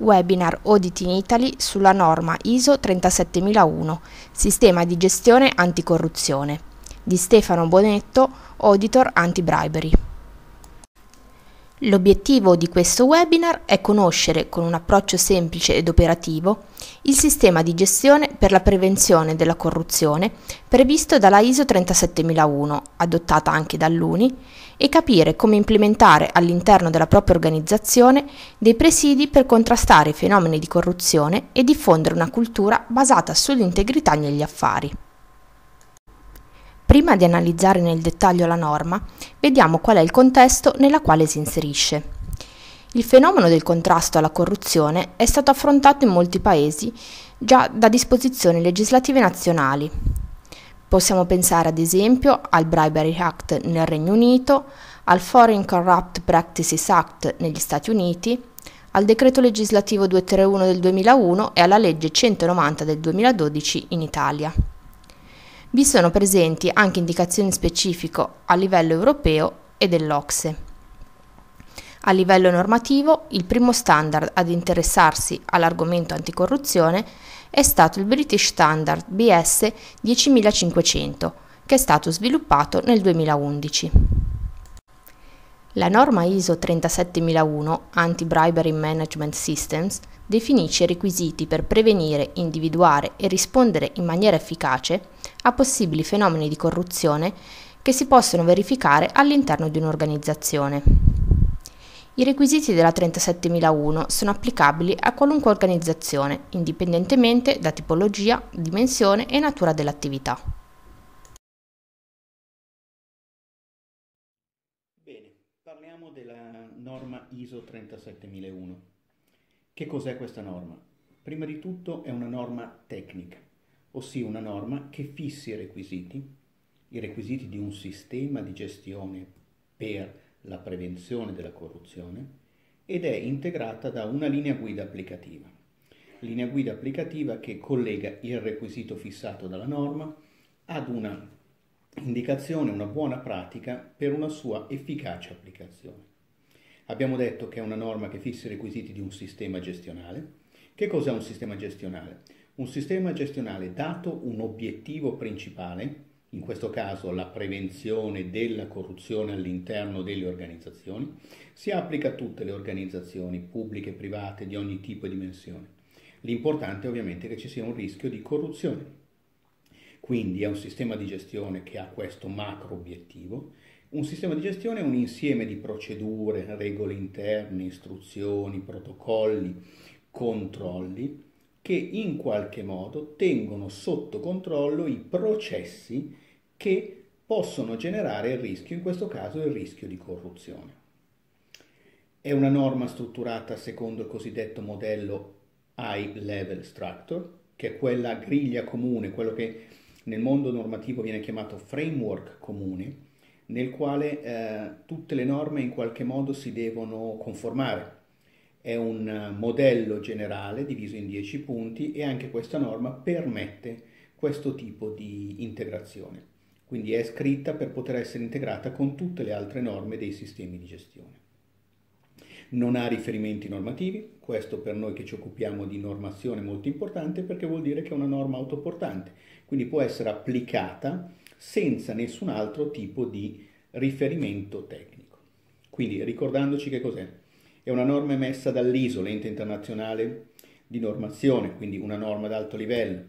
Webinar Audit in Italy sulla norma ISO 37001, Sistema di gestione anticorruzione, di Stefano Bonetto, Auditor Anti-Bribery. L'obiettivo di questo webinar è conoscere, con un approccio semplice ed operativo, il sistema di gestione per la prevenzione della corruzione previsto dalla ISO 37001, adottata anche dall'UNI, e capire come implementare all'interno della propria organizzazione dei presidi per contrastare i fenomeni di corruzione e diffondere una cultura basata sull'integrità negli affari. Prima di analizzare nel dettaglio la norma, vediamo qual è il contesto nella quale si inserisce. Il fenomeno del contrasto alla corruzione è stato affrontato in molti paesi già da disposizioni legislative nazionali, Possiamo pensare ad esempio al Bribery Act nel Regno Unito, al Foreign Corrupt Practices Act negli Stati Uniti, al decreto legislativo 231 del 2001 e alla legge 190 del 2012 in Italia. Vi sono presenti anche indicazioni specifiche a livello europeo e dell'Ocse. A livello normativo, il primo standard ad interessarsi all'argomento anticorruzione è stato il British Standard BS 10500, che è stato sviluppato nel 2011. La norma ISO 37001 Anti-Bribery Management Systems definisce i requisiti per prevenire, individuare e rispondere in maniera efficace a possibili fenomeni di corruzione che si possono verificare all'interno di un'organizzazione. I requisiti della 37001 sono applicabili a qualunque organizzazione, indipendentemente da tipologia, dimensione e natura dell'attività. Bene, parliamo della norma ISO 37001. Che cos'è questa norma? Prima di tutto è una norma tecnica, ossia una norma che fissi i requisiti, i requisiti di un sistema di gestione per la prevenzione della corruzione ed è integrata da una linea guida applicativa. Linea guida applicativa che collega il requisito fissato dalla norma ad una indicazione, una buona pratica per una sua efficace applicazione. Abbiamo detto che è una norma che fissa i requisiti di un sistema gestionale. Che cos'è un sistema gestionale? Un sistema gestionale dato un obiettivo principale, in questo caso la prevenzione della corruzione all'interno delle organizzazioni, si applica a tutte le organizzazioni pubbliche e private di ogni tipo e dimensione. L'importante ovviamente è che ci sia un rischio di corruzione. Quindi è un sistema di gestione che ha questo macro obiettivo. Un sistema di gestione è un insieme di procedure, regole interne, istruzioni, protocolli, controlli che in qualche modo tengono sotto controllo i processi che possono generare il rischio, in questo caso il rischio di corruzione. È una norma strutturata secondo il cosiddetto modello High Level Structure, che è quella griglia comune, quello che nel mondo normativo viene chiamato framework comune, nel quale eh, tutte le norme in qualche modo si devono conformare è un modello generale diviso in 10 punti e anche questa norma permette questo tipo di integrazione. Quindi è scritta per poter essere integrata con tutte le altre norme dei sistemi di gestione. Non ha riferimenti normativi, questo per noi che ci occupiamo di normazione è molto importante perché vuol dire che è una norma autoportante, quindi può essere applicata senza nessun altro tipo di riferimento tecnico. Quindi ricordandoci che cos'è? È una norma emessa dall'ISO, l'ente internazionale di normazione, quindi una norma ad alto livello,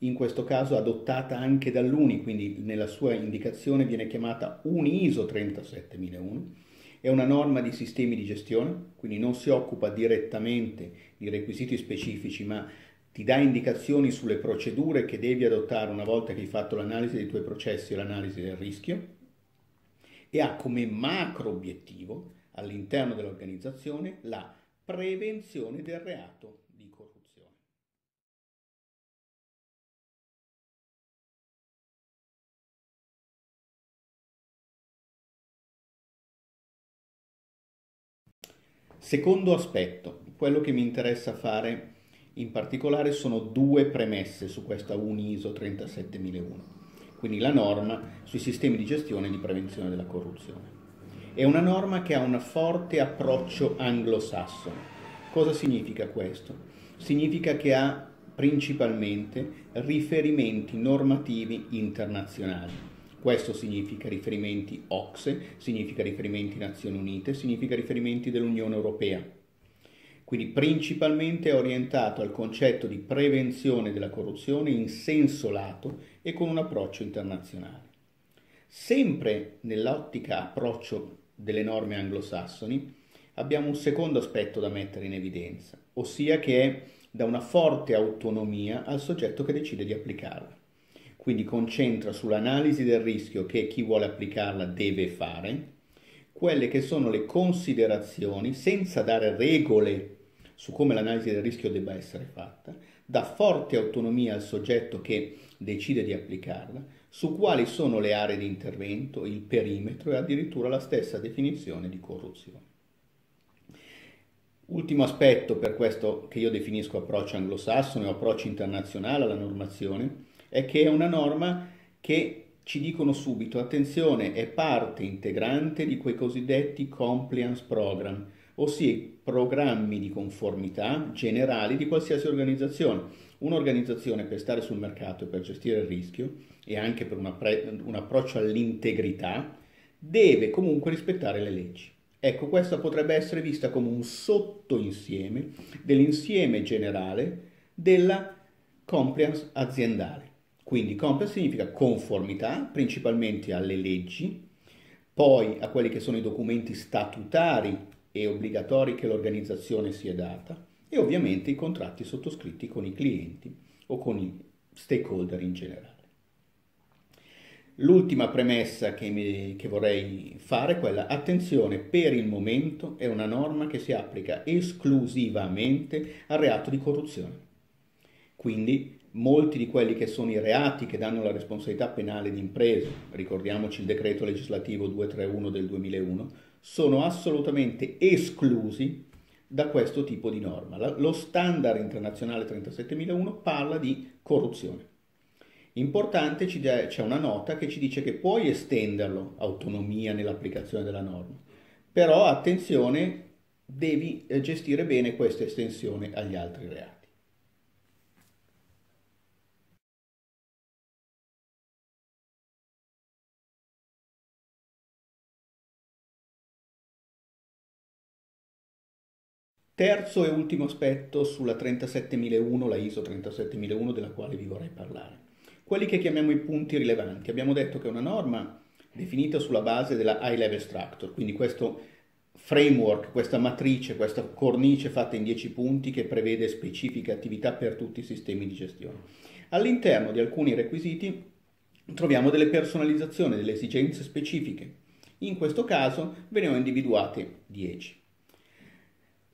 in questo caso adottata anche dall'UNI, quindi nella sua indicazione viene chiamata UNISO 37001. È una norma di sistemi di gestione, quindi non si occupa direttamente di requisiti specifici, ma ti dà indicazioni sulle procedure che devi adottare una volta che hai fatto l'analisi dei tuoi processi e l'analisi del rischio e ha come macro obiettivo all'interno dell'organizzazione la prevenzione del reato di corruzione. Secondo aspetto, quello che mi interessa fare in particolare sono due premesse su questa UNISO 37001, quindi la norma sui sistemi di gestione e di prevenzione della corruzione. È una norma che ha un forte approccio anglosassone, Cosa significa questo? Significa che ha principalmente riferimenti normativi internazionali. Questo significa riferimenti OXE, significa riferimenti Nazioni Unite, significa riferimenti dell'Unione Europea. Quindi principalmente è orientato al concetto di prevenzione della corruzione in senso lato e con un approccio internazionale. Sempre nell'ottica approccio delle norme anglosassoni abbiamo un secondo aspetto da mettere in evidenza, ossia che è da una forte autonomia al soggetto che decide di applicarla. Quindi concentra sull'analisi del rischio che chi vuole applicarla deve fare, quelle che sono le considerazioni senza dare regole su come l'analisi del rischio debba essere fatta, dà forte autonomia al soggetto che decide di applicarla, su quali sono le aree di intervento, il perimetro e addirittura la stessa definizione di corruzione. Ultimo aspetto per questo che io definisco approccio anglosassone o approccio internazionale alla normazione è che è una norma che ci dicono subito, attenzione, è parte integrante di quei cosiddetti compliance program, ossia programmi di conformità generali di qualsiasi organizzazione. Un'organizzazione per stare sul mercato e per gestire il rischio e anche per appre- un approccio all'integrità deve comunque rispettare le leggi. Ecco, questa potrebbe essere vista come un sottoinsieme dell'insieme generale della compliance aziendale. Quindi compliance significa conformità principalmente alle leggi, poi a quelli che sono i documenti statutari e obbligatori che l'organizzazione si è data e ovviamente i contratti sottoscritti con i clienti o con i stakeholder in generale. L'ultima premessa che, mi, che, vorrei fare è quella, attenzione, per il momento è una norma che si applica esclusivamente al reato di corruzione. Quindi molti di quelli che sono i reati che danno la responsabilità penale di imprese, ricordiamoci il decreto legislativo 231 del 2001, sono assolutamente esclusi da questo tipo di norma. Lo standard internazionale 37001 parla di corruzione. Importante c'è una nota che ci dice che puoi estenderlo, autonomia nell'applicazione della norma, però attenzione, devi eh, gestire bene questa estensione agli altri reati. Terzo e ultimo aspetto sulla 37001, la ISO 37001 della quale vi vorrei parlare. Quelli che chiamiamo i punti rilevanti. Abbiamo detto che è una norma definita sulla base della High Level Structure, quindi questo framework, questa matrice, questa cornice fatta in 10 punti che prevede specifiche attività per tutti i sistemi di gestione. All'interno di alcuni requisiti troviamo delle personalizzazioni, delle esigenze specifiche. In questo caso ve ne ho individuate 10.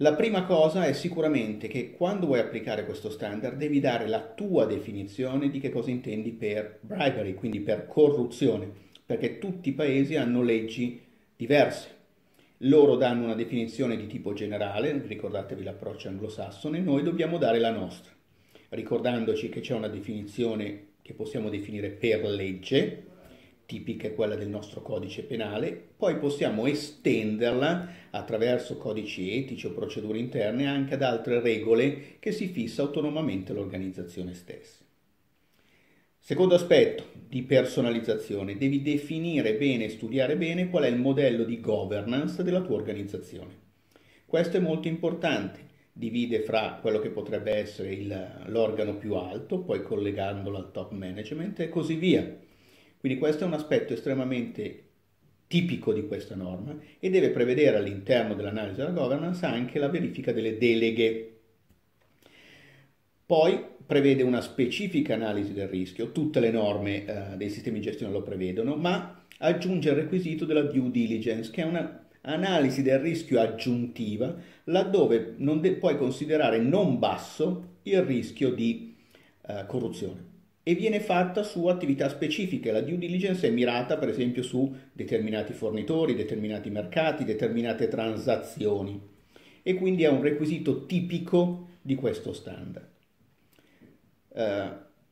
La prima cosa è sicuramente che quando vuoi applicare questo standard devi dare la tua definizione di che cosa intendi per bribery, quindi per corruzione, perché tutti i paesi hanno leggi diverse. Loro danno una definizione di tipo generale, ricordatevi l'approccio anglosassone, noi dobbiamo dare la nostra, ricordandoci che c'è una definizione che possiamo definire per legge, tipica è quella del nostro codice penale, poi possiamo estenderla attraverso codici etici o procedure interne anche ad altre regole che si fissa autonomamente l'organizzazione stessa. Secondo aspetto di personalizzazione, devi definire bene e studiare bene qual è il modello di governance della tua organizzazione. Questo è molto importante, divide fra quello che potrebbe essere l'organo più alto, poi collegandolo al top management e così via quindi questo è un aspetto estremamente tipico di questa norma e deve prevedere all'interno dell'analisi della governance anche la verifica delle deleghe. Poi prevede una specifica analisi del rischio, tutte le norme eh, dei sistemi di gestione lo prevedono, ma aggiunge il requisito della due diligence, che è un'analisi del rischio aggiuntiva, laddove non de- puoi considerare non basso il rischio di eh, corruzione e viene fatta su attività specifiche. La due diligence è mirata per esempio su determinati fornitori, determinati mercati, determinate transazioni e quindi è un requisito tipico di questo standard. Uh,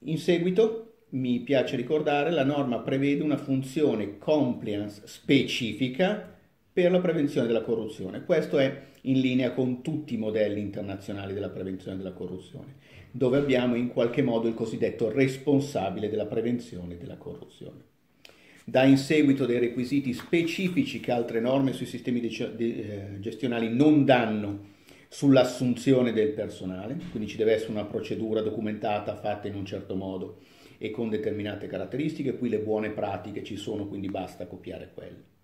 in seguito mi piace ricordare la norma prevede una funzione compliance specifica per la prevenzione della corruzione. Questo è in linea con tutti i modelli internazionali della prevenzione della corruzione, dove abbiamo in qualche modo il cosiddetto responsabile della prevenzione della corruzione. Dà in seguito dei requisiti specifici che altre norme sui sistemi eh, gestionali non danno sull'assunzione del personale, quindi ci deve essere una procedura documentata fatta in un certo modo e con determinate caratteristiche, qui le buone pratiche ci sono, quindi basta copiare quelle.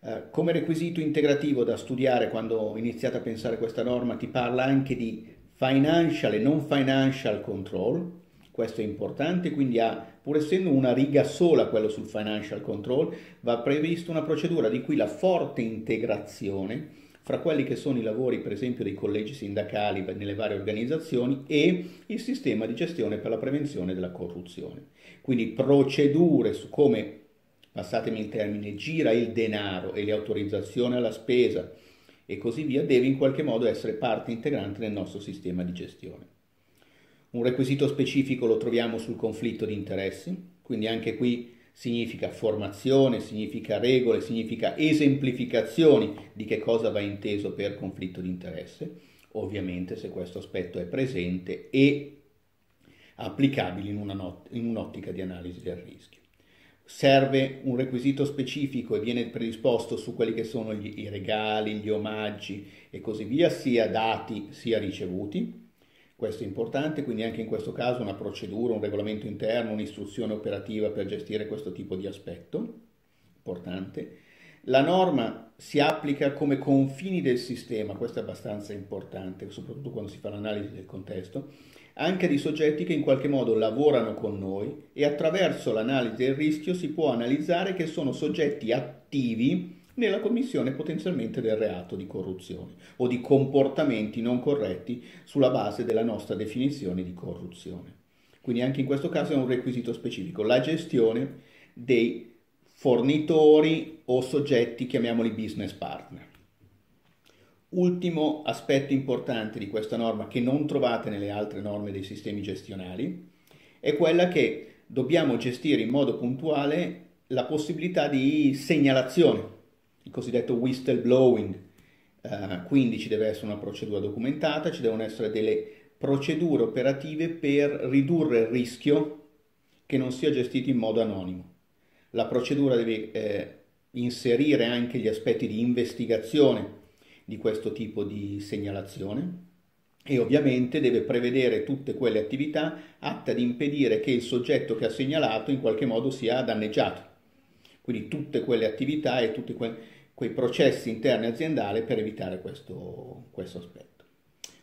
Eh, come requisito integrativo da studiare quando ho iniziato a pensare questa norma ti parla anche di financial e non financial control, questo è importante, quindi ha, pur essendo una riga sola quello sul financial control, va prevista una procedura di cui la forte integrazione fra quelli che sono i lavori per esempio dei collegi sindacali nelle varie organizzazioni e il sistema di gestione per la prevenzione della corruzione. Quindi procedure su come, passatemi il termine, gira il denaro e le autorizzazioni alla spesa e così via, deve in qualche modo essere parte integrante del nostro sistema di gestione. Un requisito specifico lo troviamo sul conflitto di interessi, quindi anche qui significa formazione, significa regole, significa esemplificazioni di che cosa va inteso per conflitto di interesse, ovviamente se questo aspetto è presente e applicabile in, not- in un'ottica di analisi del rischio. Serve un requisito specifico e viene predisposto su quelli che sono gli, i regali, gli omaggi e così via, sia dati sia ricevuti. Questo è importante, quindi anche in questo caso una procedura, un regolamento interno, un'istruzione operativa per gestire questo tipo di aspetto, importante. La norma si applica come confini del sistema, questo è abbastanza importante, soprattutto quando si fa l'analisi del contesto, anche di soggetti che in qualche modo lavorano con noi e attraverso l'analisi del rischio si può analizzare che sono soggetti attivi nella commissione potenzialmente del reato di corruzione o di comportamenti non corretti sulla base della nostra definizione di corruzione. Quindi anche in questo caso è un requisito specifico, la gestione dei fornitori o soggetti, chiamiamoli business partner. Ultimo aspetto importante di questa norma che non trovate nelle altre norme dei sistemi gestionali è quella che dobbiamo gestire in modo puntuale la possibilità di segnalazione il cosiddetto whistleblowing, uh, quindi ci deve essere una procedura documentata, ci devono essere delle procedure operative per ridurre il rischio che non sia gestito in modo anonimo. La procedura deve eh, inserire anche gli aspetti di investigazione di questo tipo di segnalazione e ovviamente deve prevedere tutte quelle attività atte ad impedire che il soggetto che ha segnalato in qualche modo sia danneggiato. Quindi tutte quelle attività e tutte quelle quei processi interni aziendali per evitare questo, questo aspetto.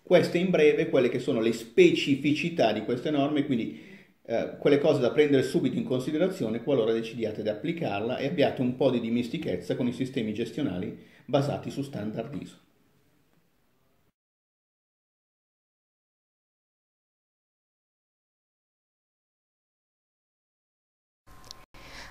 Queste in breve quelle che sono le specificità di queste norme, quindi eh, quelle cose da prendere subito in considerazione qualora decidiate di applicarla e abbiate un po' di dimestichezza con i sistemi gestionali basati su standard ISO.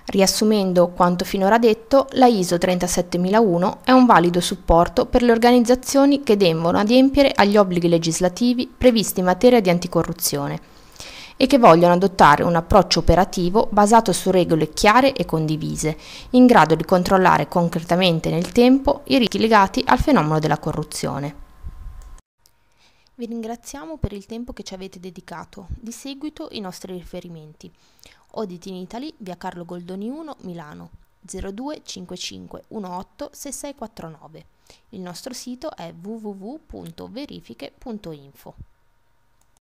Riassumendo quanto finora detto, la ISO 37001 è un valido supporto per le organizzazioni che devono adempiere agli obblighi legislativi previsti in materia di anticorruzione e che vogliono adottare un approccio operativo basato su regole chiare e condivise, in grado di controllare concretamente nel tempo i rischi legati al fenomeno della corruzione. Vi ringraziamo per il tempo che ci avete dedicato. Di seguito i nostri riferimenti. Audit in Italy, via Carlo Goldoni 1, Milano 0255 18 6649. Il nostro sito è www.verifiche.info.